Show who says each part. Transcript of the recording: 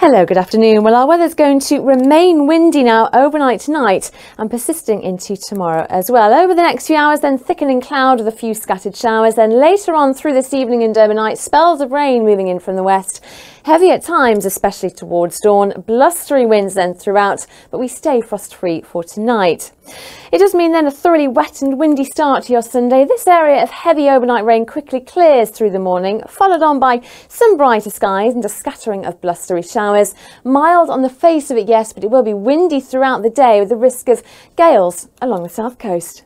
Speaker 1: Hello, good afternoon. Well, our weather's going to remain windy now overnight tonight and persisting into tomorrow as well. Over the next few hours, then thickening cloud with a few scattered showers. Then later on through this evening and overnight, spells of rain moving in from the west. Heavy at times, especially towards dawn. Blustery winds then throughout, but we stay frost free for tonight. It does mean then a thoroughly wet and windy start to your Sunday. This area of heavy overnight rain quickly clears through the morning, followed on by some brighter skies and a scattering of blustery showers. Mild on the face of it, yes, but it will be windy throughout the day with the risk of gales along the south coast.